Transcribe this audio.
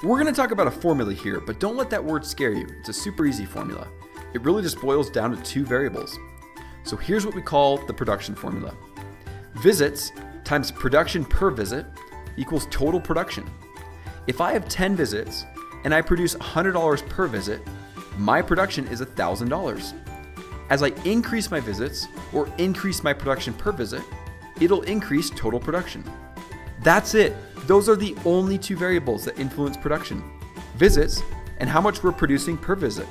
We're going to talk about a formula here, but don't let that word scare you. It's a super easy formula. It really just boils down to two variables. So here's what we call the production formula. Visits times production per visit equals total production. If I have 10 visits and I produce $100 per visit, my production is $1,000. As I increase my visits or increase my production per visit, it'll increase total production. That's it. Those are the only two variables that influence production visits and how much we're producing per visit.